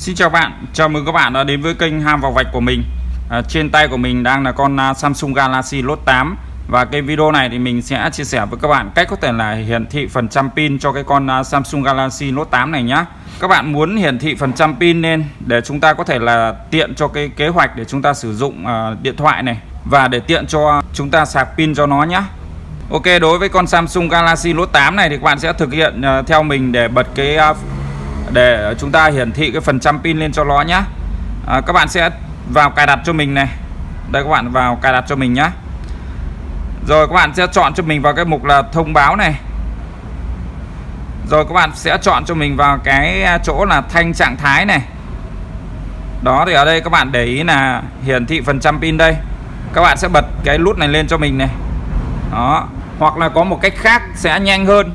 Xin chào bạn, chào mừng các bạn đã đến với kênh Ham vào vạch của mình. À, Trên tay của mình đang là con à, Samsung Galaxy Note 8 Và cái video này thì mình sẽ chia sẻ với các bạn cách có thể là hiển thị phần trăm pin cho cái con à, Samsung Galaxy Note 8 này nhé Các bạn muốn hiển thị phần trăm pin lên để chúng ta có thể là tiện cho cái kế hoạch để chúng ta sử dụng uh, điện thoại này Và để tiện cho chúng ta sạc pin cho nó nhé Ok đối với con Samsung Galaxy Note 8 này thì các bạn sẽ thực hiện uh, theo mình để bật cái uh, để chúng ta hiển thị cái phần trăm pin lên cho nó nhá. À, các bạn sẽ vào cài đặt cho mình này. Đây các bạn vào cài đặt cho mình nhá. Rồi các bạn sẽ chọn cho mình vào cái mục là thông báo này. Rồi các bạn sẽ chọn cho mình vào cái chỗ là thanh trạng thái này. Đó thì ở đây các bạn để ý là hiển thị phần trăm pin đây. Các bạn sẽ bật cái nút này lên cho mình này. Đó hoặc là có một cách khác sẽ nhanh hơn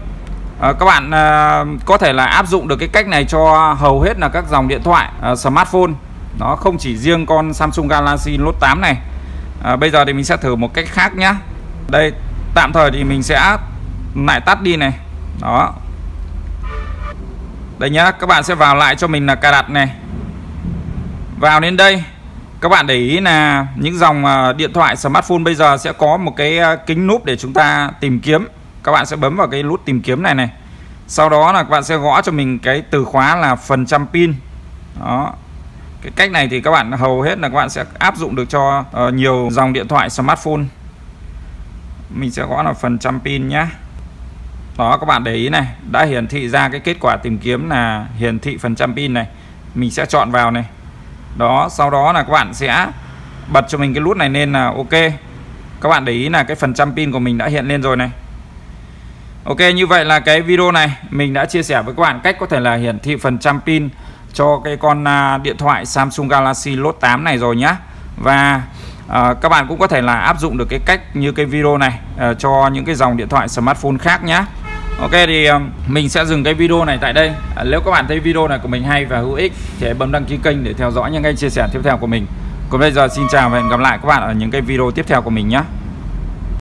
à, các bạn à, có thể là áp dụng được cái cách này cho hầu hết là các dòng điện thoại à, smartphone. Nó không chỉ riêng con Samsung Galaxy Note 8 này. À, bây giờ thì mình sẽ thử một cách khác nhá. Đây tạm thời thì mình sẽ lại tắt đi này. Đó. Đây nhá các bạn sẽ vào lại cho mình là cài đặt này. Vào đến đây các bạn để ý là những dòng điện thoại smartphone bây giờ sẽ có một cái kính núp để chúng ta tìm kiếm các bạn sẽ bấm vào cái nút tìm kiếm này này. Sau đó là các bạn sẽ gõ cho mình cái từ khóa là phần trăm pin. Đó. Cái cách này thì các bạn hầu hết là các bạn sẽ áp dụng được cho uh, nhiều dòng điện thoại smartphone. Mình sẽ gõ là phần trăm pin nhé đó các bạn để ý này đã hiển thị ra cái kết quả tìm kiếm là hiển thị phần trăm pin này. Mình sẽ chọn vào này. Đó sau đó là các bạn sẽ bật cho mình cái nút này lên là ok. Các bạn để ý là cái phần trăm pin của mình đã hiện lên rồi này. Ok như vậy là cái video này mình đã chia sẻ với các bạn cách có thể là hiển thị phần trăm pin cho cái con à, điện thoại Samsung Galaxy Note 8 này rồi nhé và uh, các bạn cũng có thể là áp dụng được cái cách như cái video này uh, cho những cái dòng điện thoại smartphone khác nhé Ok thì uh, mình sẽ dừng cái video này tại đây. Uh, nếu các bạn thấy video này của mình hay và hữu ích thì hãy bấm đăng ký kênh để theo dõi những cái chia sẻ tiếp theo của mình. Còn bây giờ xin chào và hẹn gặp lại các bạn ở những cái video tiếp theo của mình nhé